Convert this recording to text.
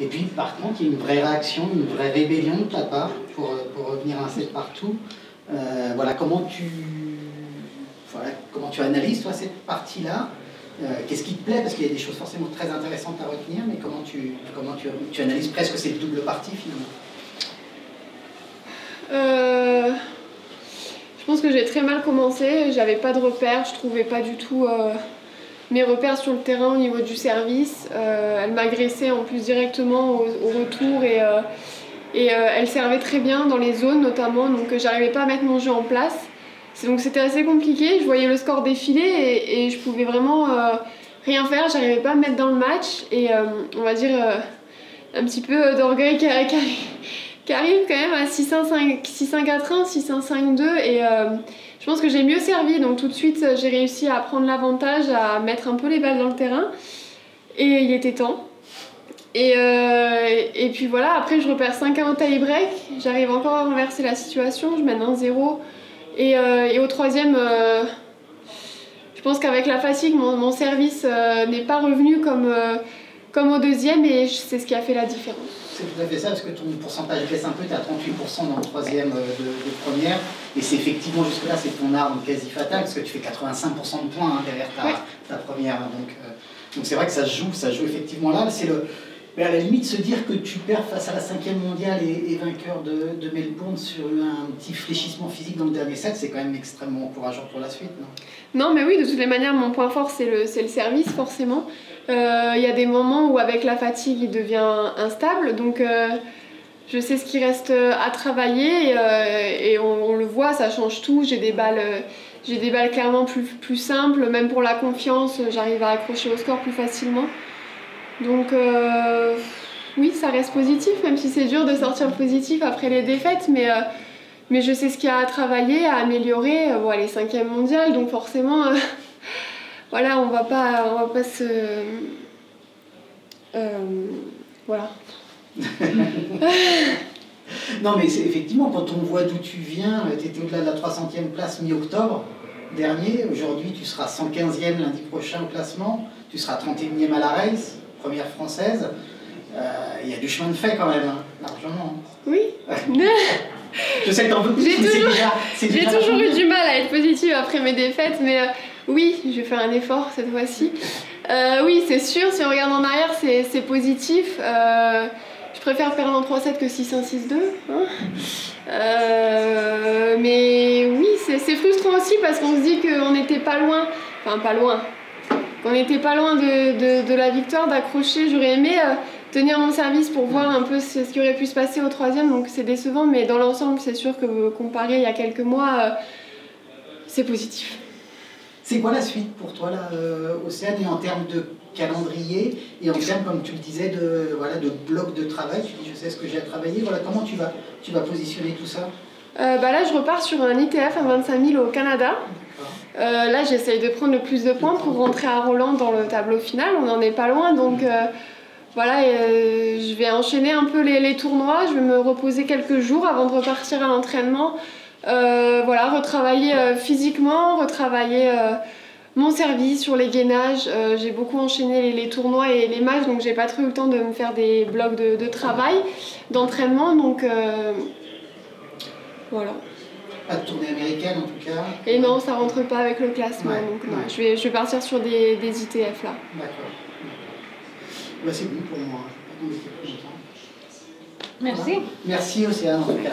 Et puis, par contre, il y a une vraie réaction, une vraie rébellion de ta part pour, pour revenir à set partout. Euh, voilà, comment tu, voilà, comment tu analyses, toi, cette partie-là? Euh, Qu'est-ce qui te plaît? Parce qu'il y a des choses forcément très intéressantes à retenir, mais comment tu, comment tu, tu analyses presque cette double partie, finalement? Euh, Je pense que j'ai très mal commencé. J'avais pas de repères, je trouvais pas du tout mes repères sur le terrain au niveau du service. elle m'agressait en plus directement au, retour et et euh, elle servait très bien dans les zones notamment, donc euh, j'arrivais pas à mettre mon jeu en place. Donc c'était assez compliqué, je voyais le score défiler et, et je pouvais vraiment euh, rien faire, j'arrivais pas à me mettre dans le match. Et on va dire un petit peu d'orgueil qui, arrive quand même à 6-1-4-1, 6-1-5-2 et je pense que j'ai mieux servi, donc tout de suite j'ai réussi à prendre l'avantage, à mettre un peu les balles dans le terrain et il était temps. Et, euh, puis voilà, après je repère 5 1 au tie-break, j'arrive encore à renverser la situation, je mène 1-0. Et, euh, et, au troisième, euh, je pense qu'avec la fatigue, mon, mon service n'est pas revenu comme, comme au deuxième et c'est ce qui a fait la différence. C'est tout à fait ça, parce que ton pourcentage baisse un peu, tu es à 38% dans le troisième de, de première, et c'est effectivement jusque-là, c'est ton arme quasi fatale, parce que tu fais 85% de points hein, derrière ta, ta première. Donc donc c'est vrai que ça joue, ça joue effectivement là. C'est le, mais à la limite, se dire que tu perds face à la cinquième mondiale et, vainqueur de, Melbourne sur un petit fléchissement physique dans le dernier set, c'est quand même extrêmement encourageant pour la suite, non? Non, mais oui, de toutes les manières, mon point fort, c'est le, le service, forcément. Euh, il y a des moments où, avec la fatigue, il devient instable. Donc, euh, je sais ce qui reste à travailler et, euh, on, le voit, ça change tout. J'ai des balles. j'ai des balles clairement plus, plus simples, même pour la confiance, j'arrive à accrocher au score plus facilement. Donc euh, oui, ça reste positif, même si c'est dur de sortir positif après les défaites, mais, euh, mais je sais ce qu'il y a à travailler, à améliorer. Bon, elle est cinquième mondiale, donc forcément, euh, voilà, on va pas, on va pas se... voilà. non, mais effectivement, quand on voit d'où tu viens, tu étais au-delà de la 300e place mi-octobre dernier. Aujourd'hui, tu seras 115e lundi prochain au classement. Tu seras 31e à la race première française, euh, il y a du chemin de fait quand même, hein, largement. Oui. je sais que t'en veux plus, J'ai toujours, déjà, toujours eu du mal à être positive après mes défaites, mais euh, oui, je vais faire un effort cette fois-ci. Euh, oui, c'est sûr, si on regarde en arrière, c'est positif. je préfère perdre en 3-7 que 6-1-6-2. Hein. mais oui, c'est frustrant aussi parce qu'on se dit qu'on n'était pas loin, enfin pas loin, on n'était pas loin de, la victoire, d'accrocher. J'aurais aimé euh, tenir mon service pour voir un peu ce, qui aurait pu se passer au troisième, donc c'est décevant, mais dans l'ensemble, c'est sûr que comparé il y a quelques mois, euh, c'est positif. C'est quoi la suite pour toi, là, euh, Océane, et en termes de calendrier et en termes, comme tu le disais, de, voilà, de bloc de travail? Tu dis, je sais ce que j'ai à travailler. Voilà, comment tu vas, tu vas positionner tout ça? Bah Là, je repars sur un ITF à 25 000 au Canada. Euh, là, j'essaye de prendre le plus de points pour rentrer à Roland dans le tableau final. On n'en est pas loin, donc euh, voilà, euh, je vais enchaîner un peu les, tournois. Je vais me reposer quelques jours avant de repartir à l'entraînement. voilà, retravailler physiquement, retravailler mon service sur les gainages. j'ai beaucoup enchaîné les, tournois et les matchs, donc j'ai pas trop eu le temps de me faire des blocs de, de travail, d'entraînement. Donc voilà. Pas de tournée américaine en tout cas Et non, ça rentre pas avec le classement. donc non, je, vais, je vais partir sur des, des ITF là. D'accord. Bah, c'est bon pour moi. Merci. Merci Océane en tout cas.